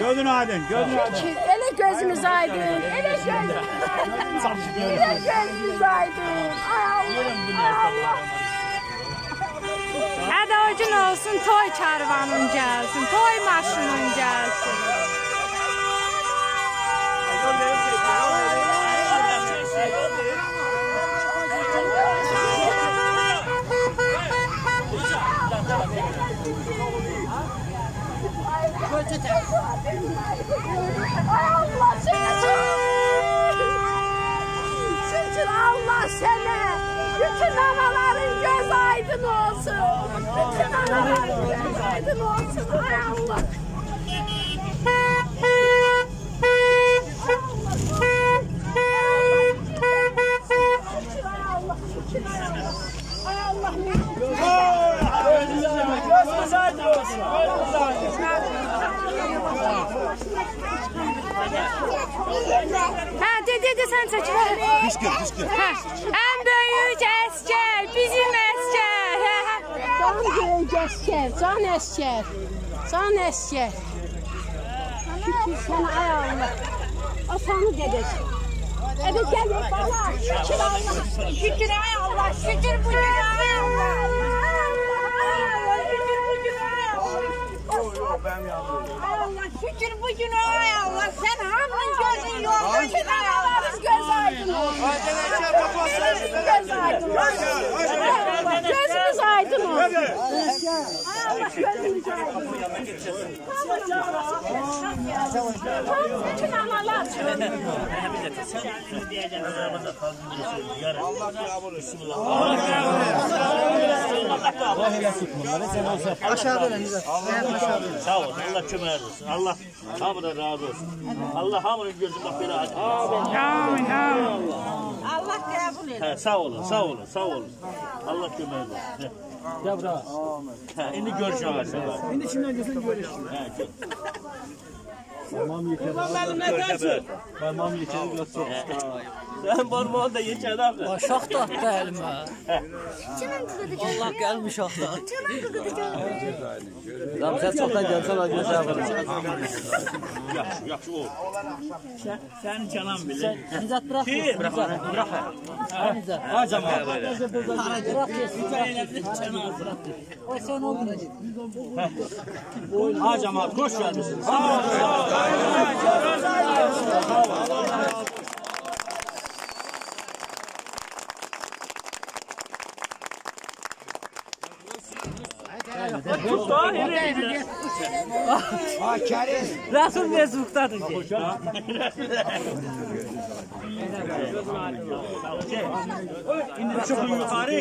Gözün aydın, gözün aydın. Ele gözümüz aydın. Ele gözümüz aydın. Ele gözümüz aydın. Ay Allah, ay Allah. Hadi o gün olsun toy karvanın gelsin, toy maşının gelsin. Allah şükür. Şükür Allah sana. Bütün analların göz aydın olsun. Bütün analların göz aydın olsun. Ay Allah. de sen saçını. Kışkır kışkır. En büyük esker. Bizim esker. Son büyük esker. Son esker. Son esker. Şükür sana ay Allah. O sana gelir. Evet gel. Şükür ay Allah. Şükür bu Allah şükür bugün ay Allah sen hamın gözün yolda şükür Allah'ımız göz aydın olsun. Göz aydın olsun. Gözümüz aydın olsun. Allah gözümüz aydın olsun. Bütün analar. Sen diyeceksin. Allah kabul etsin. Allah kabul etsin. Sağ ol. Allah kömür olsun. Allah hamına razı olsun. Allah hamının gözünden beri acı. Amin. Amin, amin. Allah kabul et. He, sağ olun, sağ olun, sağ olun. Allah kömür olsun. He. Gel buraya. He, şimdi görüşürüz aşağıda. Şimdi şimdiden gözün görüş. He, gör- Tamam yeter. görüşürüz. Tamam yeter. Götür. Sen parmağını da geçer abi. Aşağı da attı elime. Allah gelmiş aşağı. Lan sen çoktan gelsen acı şey Yaxşı, yaxşı ol. Sen, sen canan bile. Nizat bırak. Ki, bırak, bırak. Nizat. Ha cama böyle. Bırak yesin. O sen oldun. Ha cama, hoş gelmişsin. Sağ ol. Resul Mezuk'tadır. Şimdi çıkın yukarı.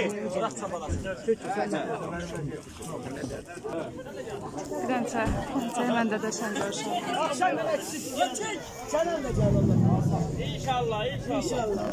Bir dənə çay məndə də sən görüşəm. İnşallah, inşallah.